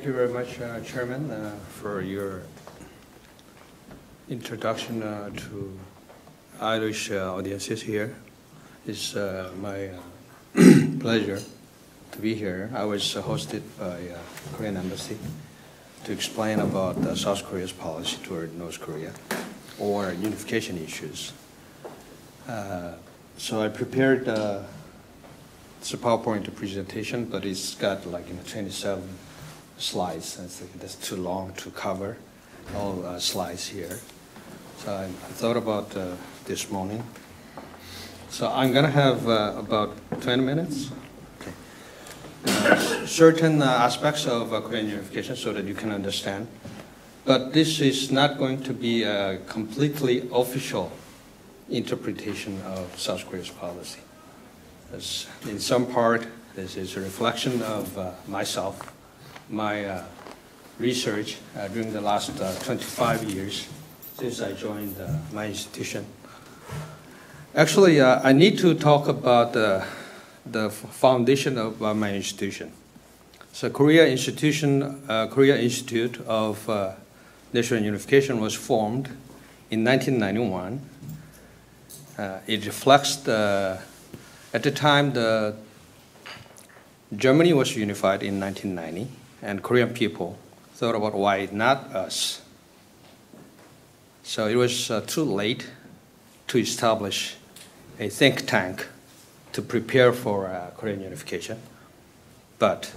Thank you very much, uh, Chairman, uh, for your introduction uh, to Irish uh, audiences here. It's uh, my uh, pleasure to be here. I was hosted by Korean Embassy to explain about South Korea's policy toward North Korea or unification issues. So I prepared it's a PowerPoint presentation, but it's got like you know, 27 slides. That's too long to cover all uh, slides here. So I, I thought about uh, this morning. So I'm going to have uh, about 20 minutes. Okay. Uh, certain uh, aspects of uh, Korean unification so that you can understand. But this is not going to be a completely official interpretation of South Korea's policy. As in some part, this is a reflection of uh, myself, my uh, research uh, during the last uh, 25 years since I joined uh, my institution. Actually, uh, I need to talk about the foundation of my institution. So, Korea Institution, Korea Institute of National Unification was formed in 1991. Uh, it reflects the at the time, the Germany was unified in 1990, and Korean people thought about why not us. So it was uh, too late to establish a think tank to prepare for uh, Korean unification. But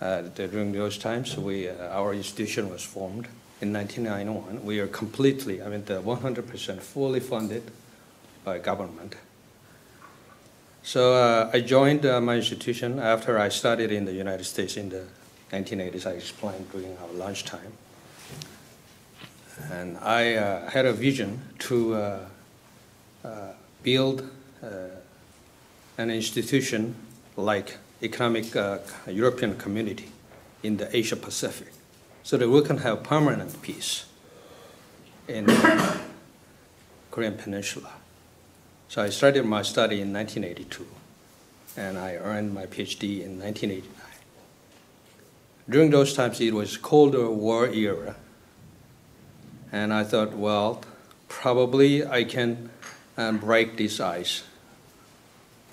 uh, during those times, we, uh, our institution was formed in 1991. We are completely, I mean, 100% fully funded by government. So uh, I joined uh, my institution after I studied in the United States in the 1980s. I explained during our lunchtime. And I uh, had a vision to uh, uh, build uh, an institution like Economic European Community in the Asia Pacific so that we can have permanent peace in Korean Peninsula. So I started my study in 1982, and I earned my PhD in 1989. During those times, it was Cold War era, and I thought, well, probably I can uh, break this ice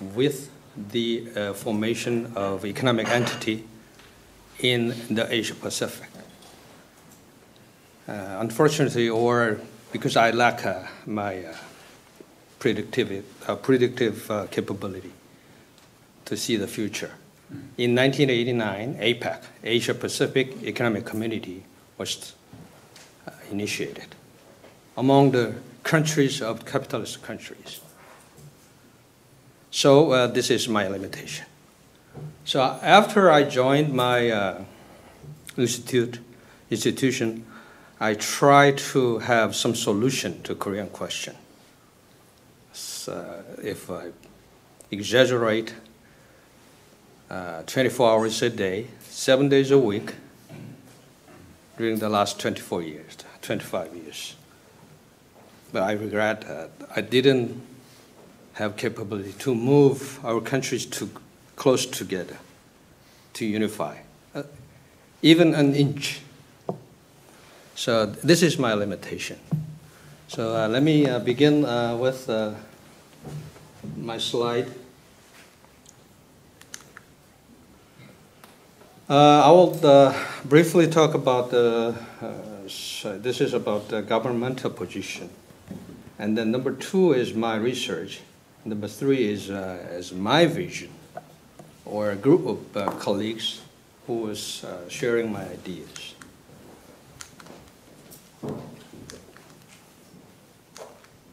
with the uh, formation of economic entity in the Asia Pacific. Uh, unfortunately, or because I lack uh, my uh, predictive, uh, predictive uh, capability to see the future. In 1989, APEC, Asia Pacific Economic Community, was uh, initiated among the countries of capitalist countries. So uh, this is my limitation. So after I joined my uh, institute, institution, I tried to have some solution to Korean question uh, if I exaggerate, uh, 24 hours a day, seven days a week during the last 24 years, 25 years. But I regret that I didn't have capability to move our countries to close together, to unify, uh, even an inch. So this is my limitation. So uh, let me uh, begin uh, with uh, my slide. Uh, I will uh, briefly talk about the, uh, this is about the governmental position. And then number two is my research. Number three is, uh, is my vision or a group of uh, colleagues who is uh, sharing my ideas.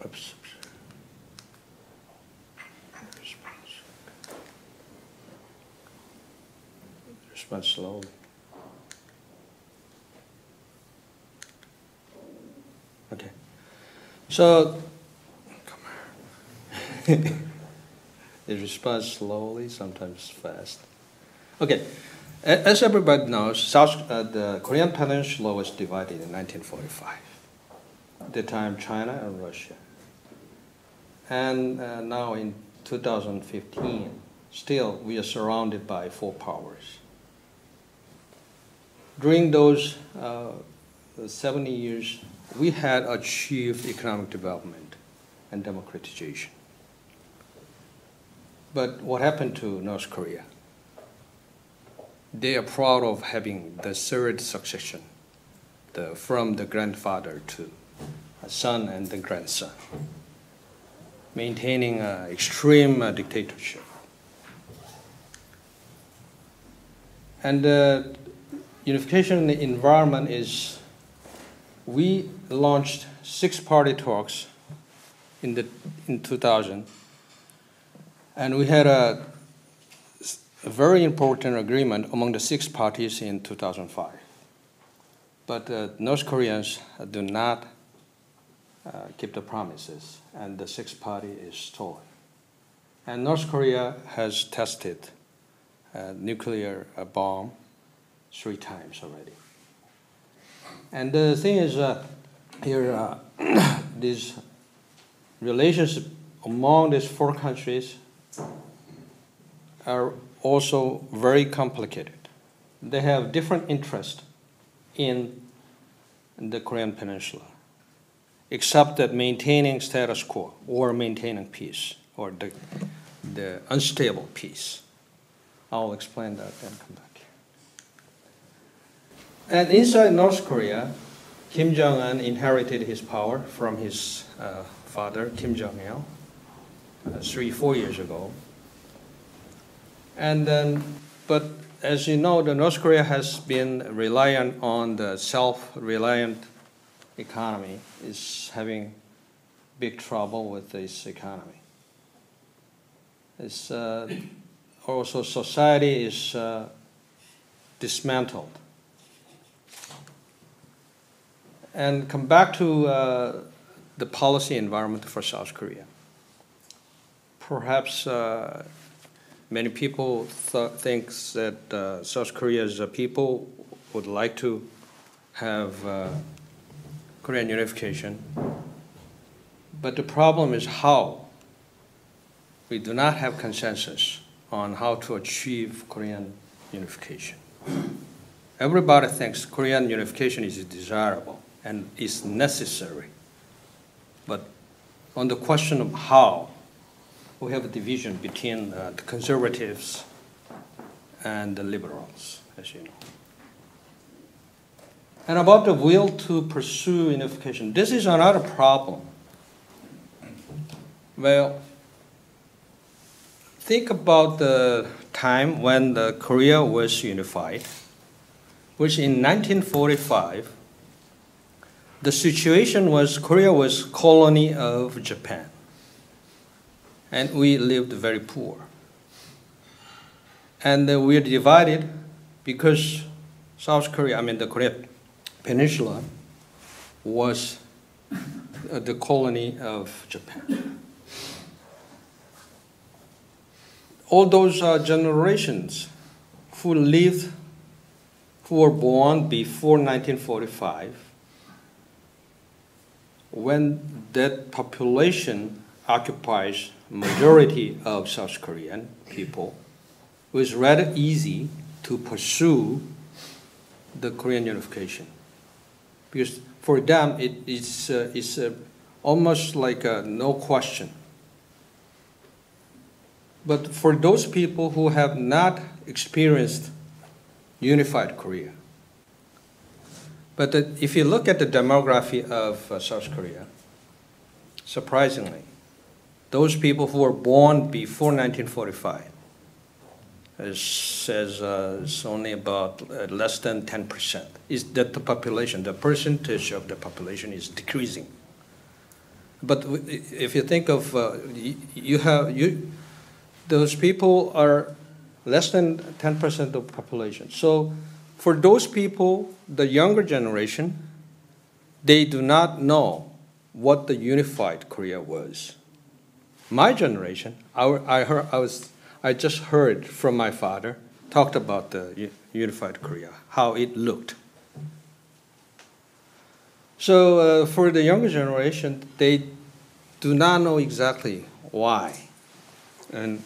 Oops. Respond slowly. Okay. So, come here. it responds slowly, sometimes fast. Okay. As everybody knows, South, uh, the Korean Peninsula was divided in 1945. At the time, China and Russia. And uh, now in 2015, still we are surrounded by four powers. During those uh, 70 years, we had achieved economic development and democratization. But what happened to North Korea? They are proud of having the third succession, the, from the grandfather to a son and the grandson, maintaining uh, extreme uh, dictatorship. And the unification in the environment is, we launched six-party talks in, the, in 2000, and we had a, a very important agreement among the six parties in 2005. But uh, North Koreans do not uh, keep the promises, and the sixth party is stolen. And North Korea has tested a nuclear uh, bomb three times already. And the thing is, uh, here, uh, these relations among these four countries are also very complicated. They have different interests in the Korean Peninsula, except that maintaining status quo or maintaining peace or the, the unstable peace. I'll explain that and come back. And inside North Korea, Kim Jong un inherited his power from his uh, father, Kim Jong il, uh, three, four years ago. And then, but as you know, the North Korea has been reliant on the self-reliant economy, is having big trouble with this economy. It's, uh, also society is uh, dismantled. And come back to uh, the policy environment for South Korea. Perhaps uh, many people th- think that uh, South Korea's people would like to have uh, Korean unification, but the problem is how. We do not have consensus on how to achieve Korean unification. Everybody thinks Korean unification is desirable and is necessary. But on the question of how, we have a division between uh, the conservatives and the liberals, as you know. And about the will to pursue unification, this is another problem. Well, think about the time when the Korea was unified, which in 1945, the situation was Korea was colony of Japan, and we lived very poor. And uh, we are divided because South Korea, I mean the Korean Peninsula, was uh, the colony of Japan. All those uh, generations who lived, who were born before 1945, when that population occupies majority of South Korean people, it was rather easy to pursue the Korean unification. Because for them, it is uh, it's, uh, almost like a no question. But for those people who have not experienced unified Korea, but the, if you look at the demography of uh, South Korea, surprisingly, those people who were born before 1945 it says uh, it's only about uh, less than 10%. Is that the population, the percentage of the population is decreasing. But if you think of, uh, you have, you, those people are less than 10% of the population. So for those people, the younger generation, they do not know what the unified Korea was. My generation, I, I, heard, I, was, I just heard from my father, talked about the unified Korea, how it looked. So uh, for the younger generation, they do not know exactly why. And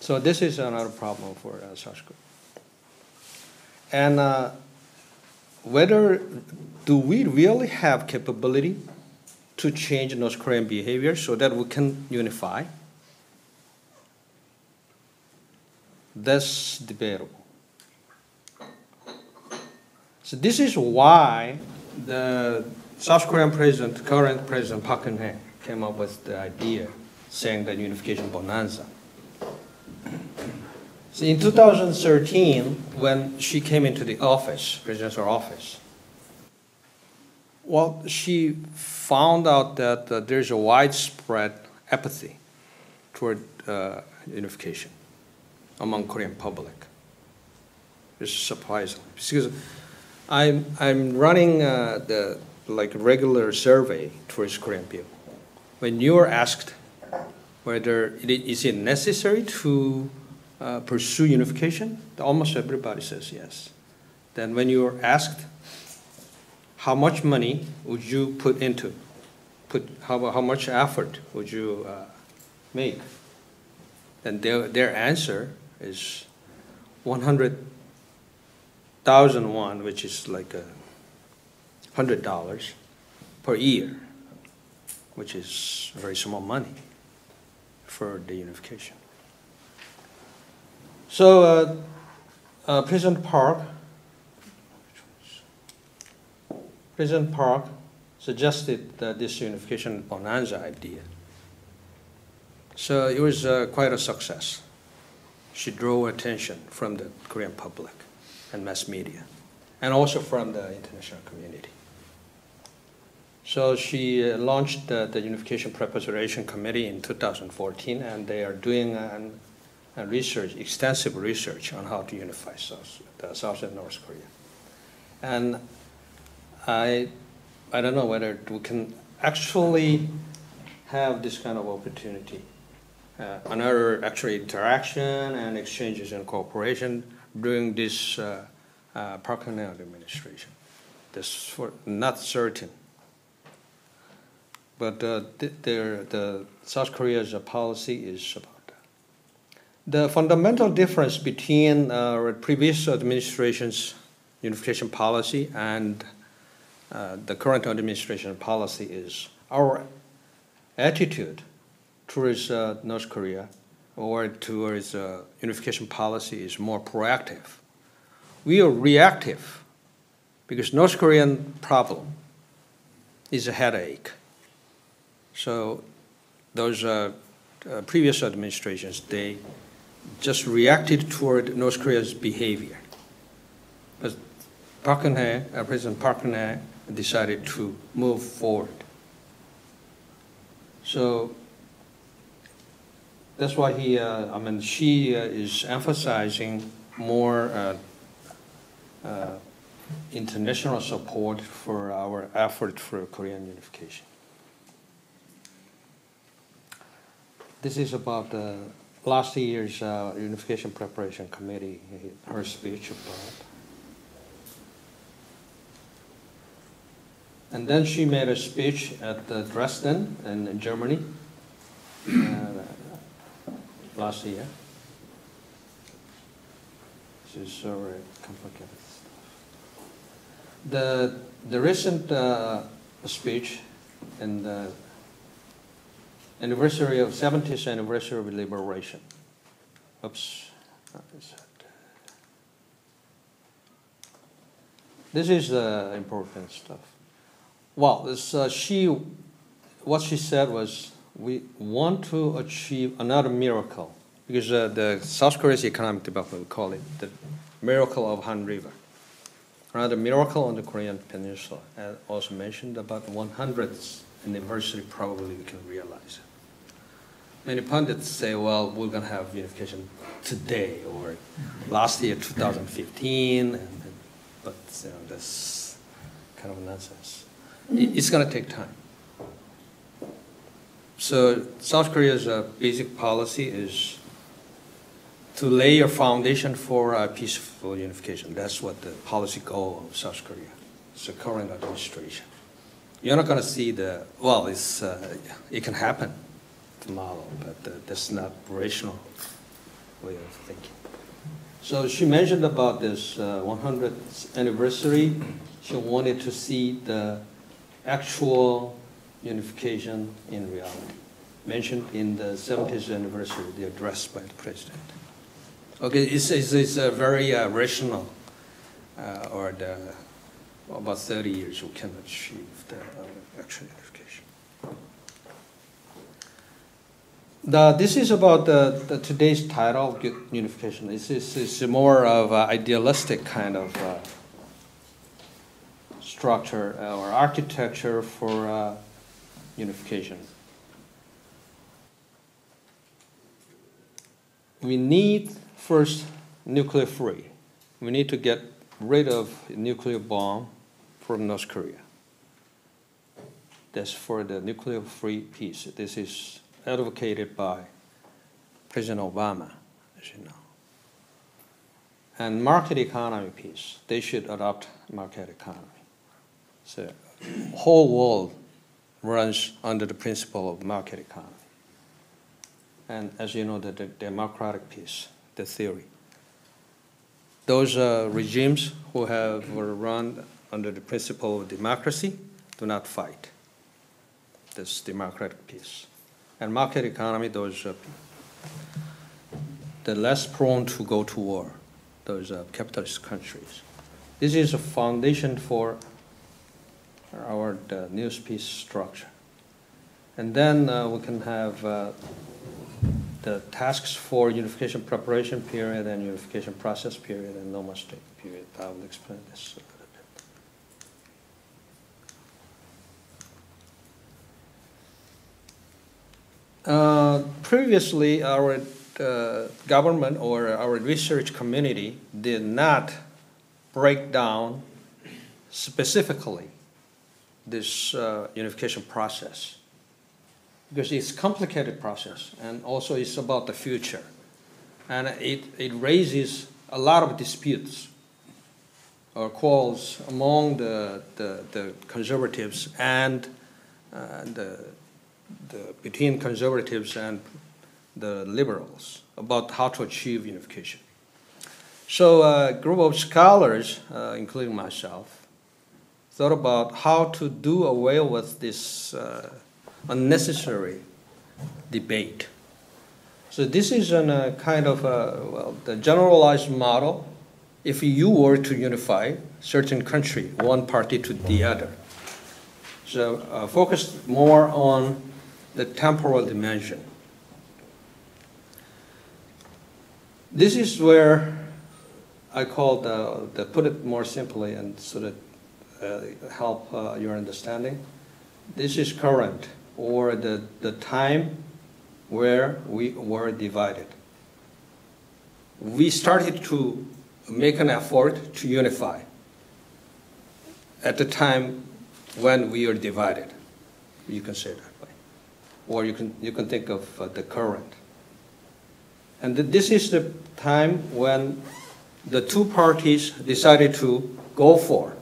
so this is another problem for uh, South Korea. And uh, whether do we really have capability to change North Korean behavior so that we can unify? That's debatable. So this is why the South Korean president, current President Park Geun-hye, came up with the idea saying that unification bonanza. So in 2013, when she came into the office, presidential office, well, she found out that uh, there's a widespread apathy toward uh, unification among Korean public. It's surprising because I'm I'm running uh, the like regular survey towards Korean people. When you are asked whether it is it necessary to uh, pursue unification, almost everybody says yes. Then when you are asked how much money would you put into, put how, how much effort would you uh, make, then their, their answer is 100,000 won, which is like a hundred dollars per year, which is very small money for the unification. So uh, uh, President Park, President Park suggested uh, this unification bonanza idea. So it was uh, quite a success. She drew attention from the Korean public and mass media, and also from the international community. So she uh, launched the, the, Unification Preparation Committee in 2014, and they are doing an, research, extensive research on how to unify South, South and North Korea. And I, I don't know whether we can actually have this kind of opportunity. Uh, another actually interaction and exchanges and cooperation during this uh, uh, Park Geun-hye administration. This for not certain but uh, their, the South Korea's policy is. The fundamental difference between uh, previous administration's unification policy and uh, the current administration policy is our attitude towards uh, North Korea or towards uh, unification policy is more proactive. We are reactive because North Korean problem is a headache so those uh, uh, previous administrations, they just reacted toward North Korea's behavior. But Park Geun-hye, uh, President Park Geun-hye decided to move forward. So that's why he, uh, I mean, she uh, is emphasizing more uh, uh, international support for our effort for Korean unification. This is about uh, last year's uh, Unification Preparation Committee, her speech about. And then she made a speech at uh, Dresden in Germany uh, last year. This is very complicated stuff. The, the recent uh, speech in the anniversary of 70th anniversary of liberation. Oops. This is uh, important stuff. Well, this, uh, she, what she said was, we want to achieve another miracle because uh, the South Korea's economic development, we call it the miracle of Han River. Another miracle on the Korean Peninsula, and also mentioned about 100th anniversary probably we can realize many pundits say, well, we're going to have unification today or last year, 2015, and, but you know, that's kind of nonsense. It's going to take time. So South Korea's uh, basic policy is to lay a foundation for a peaceful unification. That's what the policy goal of South Korea. It's the current administration. You're not going to see the, well, it's, uh, it can happen model, but uh, that's not rational way of thinking. So she mentioned about this uh, 100th anniversary. She wanted to see the actual unification in reality, mentioned in the 70th anniversary, the address by the president. Okay, it's, it's, it's a very uh, rational, uh, or the, about 30 years we can achieve the uh, actual unification. The, this is about the, the today's title unification. This is, is more of an idealistic kind of uh, structure or architecture for uh, unification. We need first nuclear free. We need to get rid of nuclear bomb from North Korea. That's for the nuclear free peace. This is advocated by President Obama, as you know. And market economy peace, they should adopt market economy. So whole world runs under the principle of market economy. And as you know, the, the democratic peace, the theory. Those uh, regimes who have run under the principle of democracy do not fight this democratic peace. And market economy, those uh, the less prone to go to war, those uh, capitalist countries. This is a foundation for our the news peace structure. And then uh, we can have uh, the tasks for unification preparation period and unification process period and no mistake period. I will explain this Uh, previously, our uh, government or our research community did not break down specifically this uh, unification process. Because it's a complicated process and also it's about the future. And it, it raises a lot of disputes or quarrels among the, the, the conservatives and uh, the, the, between conservatives and the liberals about how to achieve unification. So a group of scholars, uh, including myself, thought about how to do away with this uh, unnecessary debate. So this is a uh, kind of a, well, the generalized model. If you were to unify certain country, one party to the other. So uh, focus more on the temporal dimension. This is where I call the, the put it more simply and sort of uh, help uh, your understanding. This is current, or the, the time where we were divided. We started to make an effort to unify at the time when we are divided. You can say that. Or you can, you can think of uh, the current. And this is the time when the two parties decided to go for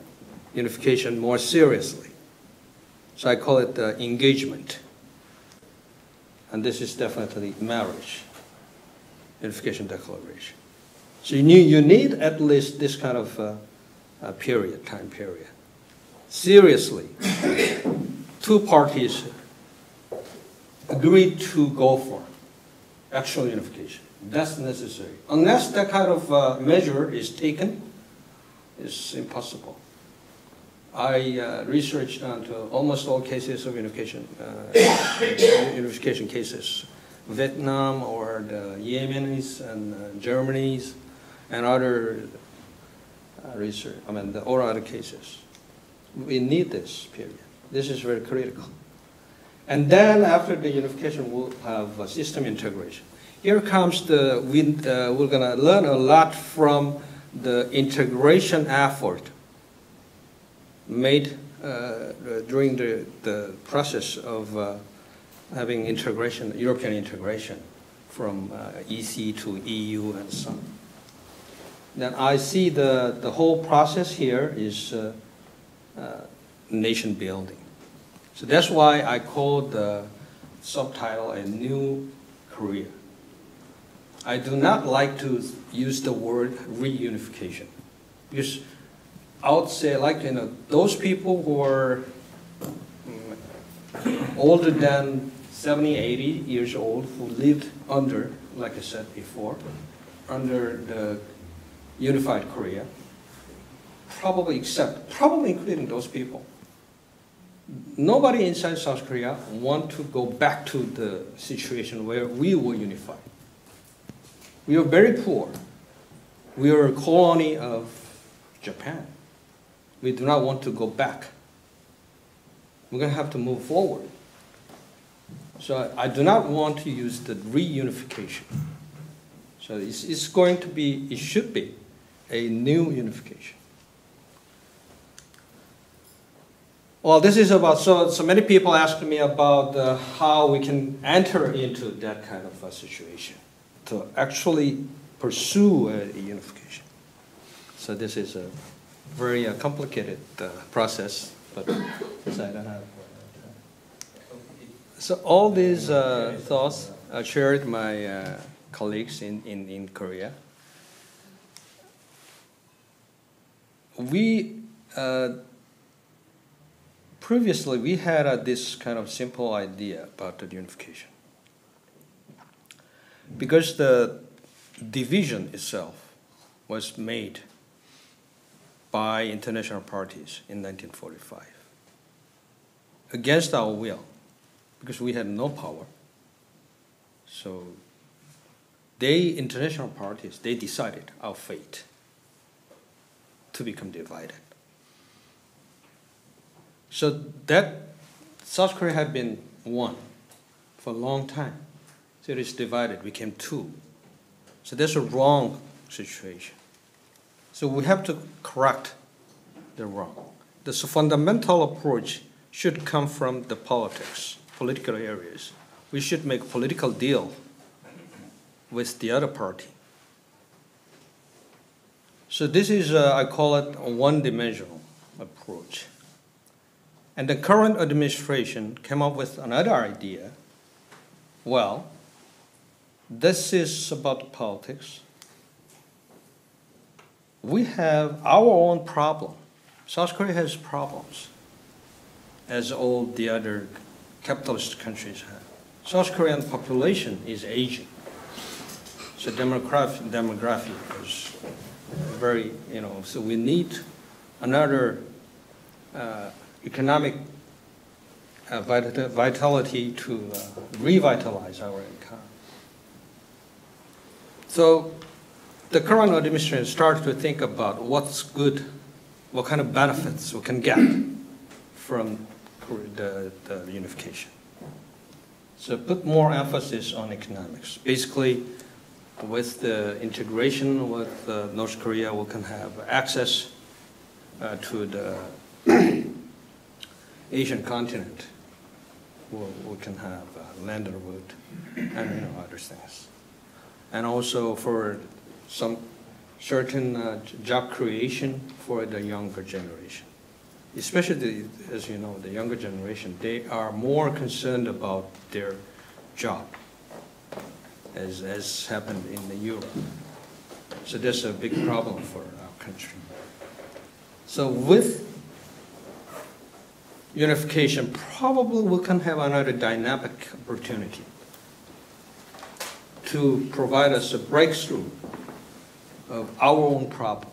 unification more seriously. So I call it uh, engagement. And this is definitely marriage, unification declaration. So you need, you need at least this kind of uh, period, time period. Seriously, two parties agreed to go for actual unification. That's necessary. Unless that kind of uh, measure is taken, it's impossible. I uh, researched onto almost all cases of unification, uh, unification cases, Vietnam or the Yemenis and uh, Germany's and other uh, research, I mean, the, all other cases. We need this period. This is very critical. And then after the unification, we'll have system integration. Here comes the, we, uh, we're gonna learn a lot from the integration effort made uh, during the, the process of uh, having integration, European integration from uh, EC to EU and so on. Then I see the, the whole process here is uh, uh, nation building. So that's why I called the subtitle A New Korea. I do not like to use the word reunification because I would say, like you know, those people who are mm, older than 70, 80 years old who lived under, like I said before, under the unified Korea, probably except, probably including those people. Nobody inside South Korea want to go back to the situation where we were unified. We are very poor. We are a colony of Japan. We do not want to go back. We're going to have to move forward. So I do not want to use the reunification. So it's, it's going to be, it should be a new unification. Well, this is about, so, so many people ask me about uh, how we can enter into that kind of a situation to actually pursue a, unification. So this is a very uh, complicated uh, process, but I don't have. So all these uh, thoughts are shared my uh, colleagues in, in, in Korea. We uh, previously we had uh, this kind of simple idea about the unification because the division itself was made by international parties in 1945 against our will because we had no power. So they, international parties, they decided our fate to become divided. So that South Korea had been one for a long time. So it is divided, became two. So that's a wrong situation. So we have to correct the wrong. The fundamental approach should come from the politics, political areas. We should make political deal with the other party. So this is, uh, I call it a one-dimensional approach. And the current administration came up with another idea. Well, this is about politics we have our own problem. South Korea has problems, as all the other capitalist countries have. South Korean population is aging. So demographic, demography is very, you know, so we need another uh, economic uh, vitality to uh, revitalize our economy. So the current administration started to think about what's good, what kind of benefits we can get from the, the unification. So put more emphasis on economics. Basically, with the integration with uh, North Korea, we can have access uh, to the Asian continent. we can have uh, land route and you know, other things. And also for some certain uh, job creation for the younger generation. Especially, the, as you know, the younger generation, they are more concerned about their job, as, as happened in the Europe. So that's a big problem for our country. So with unification, probably we can have another dynamic opportunity to provide us a breakthrough of our own problem.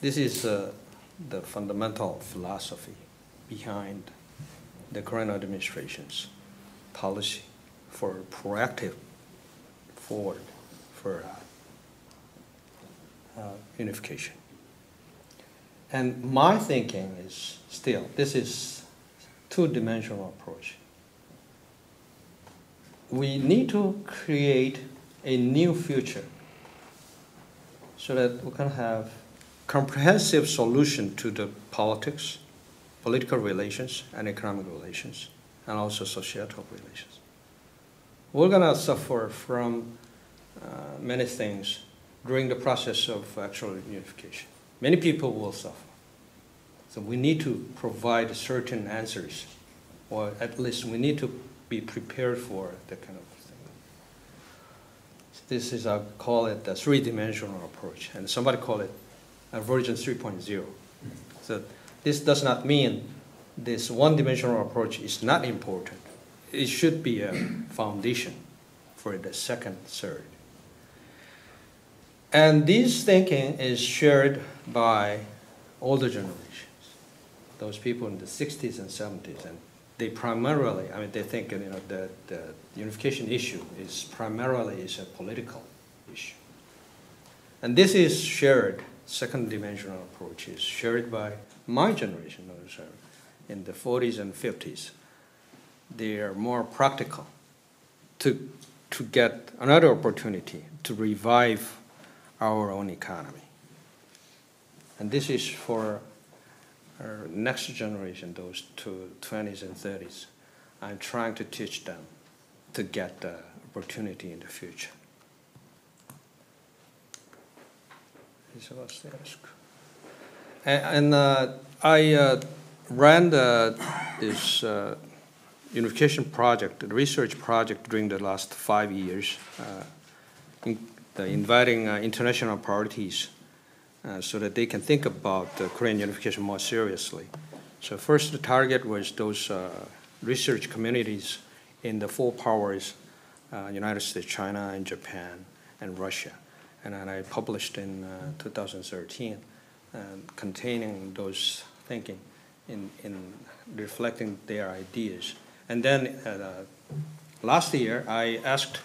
This is uh, the fundamental philosophy behind the current administration's policy for proactive forward for uh, uh, unification. And my thinking is still, this is two-dimensional approach. We need to create a new future so that we can have comprehensive solution to the politics, political relations, and economic relations, and also societal relations. We're going to suffer from uh, many things during the process of actual unification. Many people will suffer. So we need to provide certain answers, or at least we need to be prepared for that kind of thing. This is, I call it the three-dimensional approach, and somebody call it a version 3.0. So this does not mean this one-dimensional approach is not important. It should be a foundation for the second, third. And this thinking is shared by older generations, those people in the 60s and 70s, and they primarily, I mean, they think you know the, the unification issue is primarily is a political issue, and this is shared. Second dimensional approach is shared by my generation in the 40s and 50s. They are more practical to to get another opportunity to revive our own economy. And this is for our next generation, those two, 20s and 30s. I'm trying to teach them to get the opportunity in the future. And, and uh, I uh, ran the, this uh, unification project, the research project during the last five years, uh, in, inviting uh, international parties uh, so that they can think about the Korean unification more seriously. So first the target was those uh, research communities in the four powers, United States, China, and Japan, and Russia. And I published in 2013 containing those thinking in, in reflecting their ideas. And then uh, last year, I asked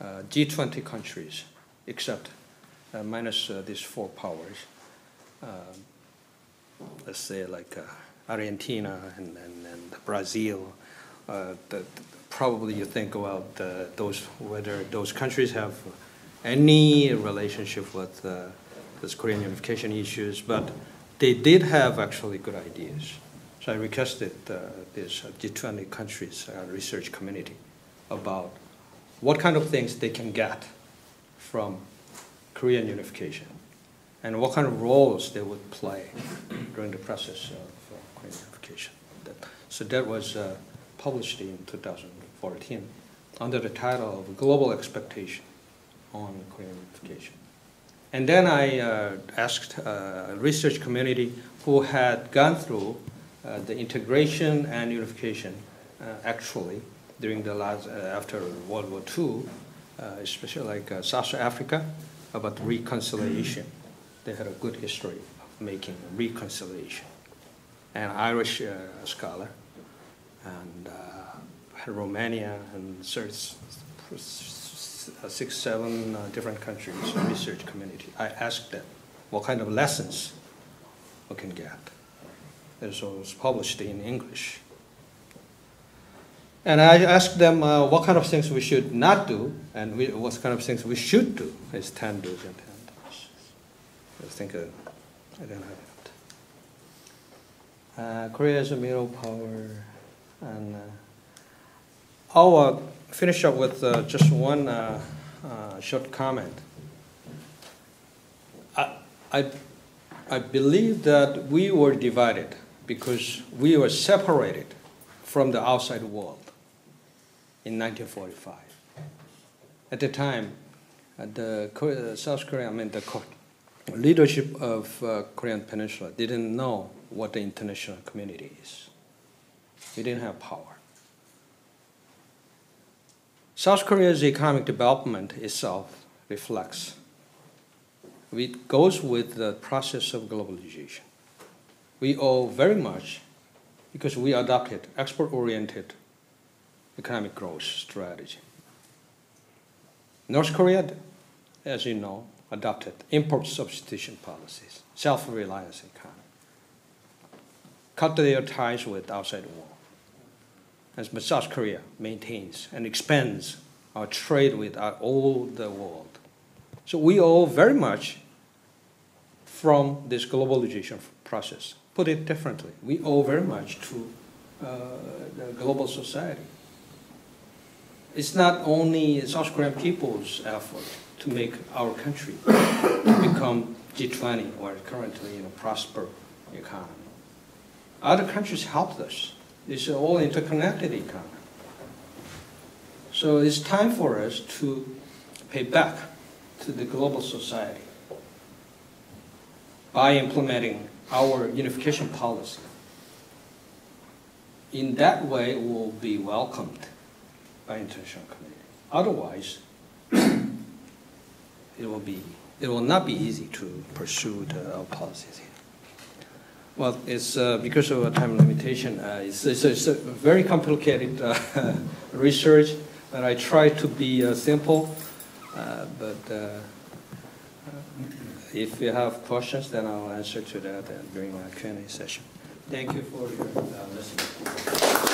uh, G20 countries, except uh, minus uh, these four powers, uh, let's say like Argentina and, and, and Brazil, the, probably you think about those whether those countries have any relationship with this Korean unification issues, but they did have actually good ideas. So I requested uh, this G20 countries uh, research community about what kind of things they can get from Korean unification and what kind of roles they would play during the process of uh, Korean unification. So that was uh, published in 2014 under the title of Global Expectation on Korean unification. And then I uh, asked uh, a research community who had gone through uh, the integration and unification uh, actually during the last, after World War II, Uh, especially like uh, South Africa, about reconciliation. They had a good history of making reconciliation. An Irish uh, scholar, and Romania, and six, seven uh, different countries, research community. I asked them what kind of lessons we can get. It was published in English. And I asked them uh, what kind of things we should not do and we, what kind of things we should do. It's 10 do's and 10 don'ts. I think uh, I don't have it. Uh, Korea is a middle power. And uh, I'll uh, finish up with uh, just one short comment. I, I, I believe that we were divided because we were separated from the outside world in 1945. At the time, uh, the South Korea, I mean the leadership of uh, Korean Peninsula didn't know what the international community is. We didn't have power. South Korea's economic development itself reflects. It goes with the process of globalization we owe very much because we adopted export-oriented economic growth strategy. North Korea, as you know, adopted import substitution policies, self-reliance economy, cut their ties with outside world. As South Korea maintains and expands our trade with all the world. So we owe very much from this globalization process put it differently, we owe very much to uh, the global society. It's not only South Korean people's effort to make our country become G20 or currently in a prosper economy. Other countries helped us. It's an all interconnected economy. So it's time for us to pay back to the global society by implementing our unification policy. In that way, we'll be welcomed by international community. Otherwise, it will be, it will not be easy to pursue the, our policies here. Well, it's uh, because of a time limitation. Uh, it's, it's, it's a very complicated uh, research, but I try to be uh, simple. Uh, but uh, if you have questions, then I'll answer to that during our Q&A session. Thank you for your listening.